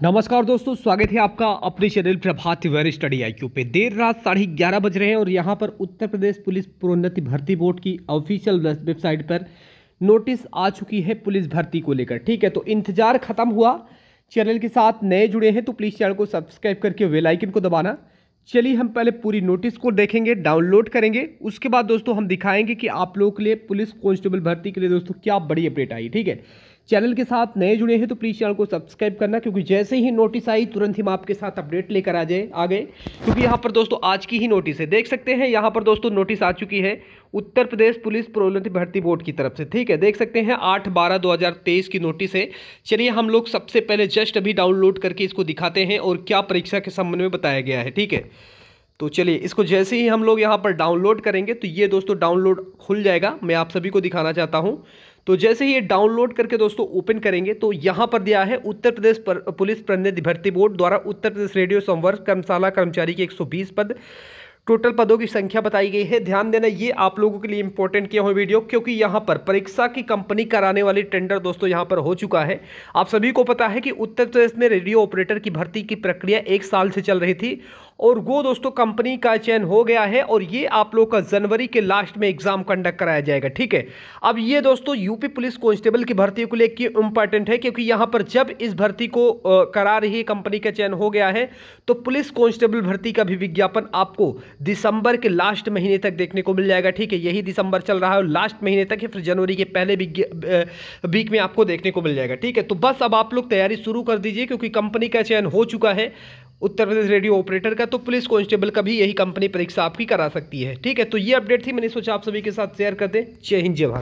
नमस्कार दोस्तों, स्वागत है आपका अपने channel Prabhat Tiwari study IQ पे। देर रात साढ़े ग्यारह बज रहे हैं और यहाँ पर उत्तर प्रदेश पुलिस प्रोन्नति भर्ती बोर्ड की ऑफिशियल वेबसाइट पर नोटिस आ चुकी है पुलिस भर्ती को लेकर। ठीक है तो इंतज़ार खत्म हुआ चैनल के साथ नए जुड़े हैं तो प्लीज़ चैनल को सब्सक्राइब करके वेल आइकन को दबाना। चलिए, हम पहले पूरी नोटिस को देखेंगे डाउनलोड करेंगे, उसके बाद दोस्तों हम दिखाएँगे कि आप लोगों के लिए पुलिस कांस्टेबल भर्ती के लिए दोस्तों क्या बड़ी अपडेट आई। ठीक है चैनल के साथ नए जुड़े हैं तो प्लीज़ चैनल को सब्सक्राइब करना, क्योंकि जैसे ही नोटिस आई, तुरंत ही हम आपके साथ अपडेट लेकर आ जाए आ गए क्योंकि यहाँ पर दोस्तों आज की ही नोटिस है। देख सकते हैं, यहाँ पर दोस्तों नोटिस आ चुकी है उत्तर प्रदेश पुलिस प्रोन्नति भर्ती बोर्ड की तरफ़ से। ठीक है, देख सकते हैं आठ बारह दो की नोटिस है। चलिए हम लोग सबसे पहले जस्ट अभी डाउनलोड करके इसको दिखाते हैं और क्या परीक्षा के संबंध में बताया गया है। ठीक है तो चलिए इसको जैसे ही हम लोग यहाँ पर डाउनलोड करेंगे तो ये दोस्तों डाउनलोड खुल जाएगा। मैं आप सभी को दिखाना चाहता हूँ। तो जैसे ही ये डाउनलोड करके दोस्तों ओपन करेंगे तो यहाँ पर दिया है उत्तर प्रदेश पर, पुलिस प्रतिनिधि भर्ती बोर्ड द्वारा उत्तर प्रदेश रेडियो संवर्ग कर्मशाला कर्मचारी के 120 पद टोटल पदों की संख्या बताई गई है। ध्यान देना ये आप लोगों के लिए इंपॉर्टेंट किया हुआ वीडियो क्योंकि यहाँ पर परीक्षा की कंपनी कराने वाली टेंडर दोस्तों यहाँ पर हो चुका है। आप सभी को पता है कि उत्तर प्रदेश में रेडियो ऑपरेटर की भर्ती की प्रक्रिया एक साल से चल रही थी और वो दोस्तों कंपनी का चयन हो गया है और ये आप लोग का जनवरी के लास्ट में एग्ज़ाम कंडक्ट कराया जाएगा, ठीक है? अब ये दोस्तों यूपी पुलिस कांस्टेबल की भर्ती को लेकर इंपॉर्टेंट है क्योंकि यहाँ पर जब इस भर्ती को करा रही कंपनी का चयन हो गया है तो पुलिस कांस्टेबल भर्ती का भी विज्ञापन आपको दिसंबर के लास्ट महीने तक देखने को मिल जाएगा, ठीक है? यही दिसंबर चल रहा है लास्ट महीने तक फिर जनवरी के पहले वीक में आपको देखने को मिल जाएगा, ठीक है? तो बस अब आप लोग तैयारी शुरू कर दीजिए क्योंकि कंपनी का चयन हो चुका है उत्तर प्रदेश रेडियो ऑपरेटर का तो पुलिस कांस्टेबल का भी यही कंपनी परीक्षा आपकी करा सकती है। ठीक है तो ये अपडेट थी, मैंने सोचा आप सभी के साथ शेयर कर दें। जय हिंद, जय भारत।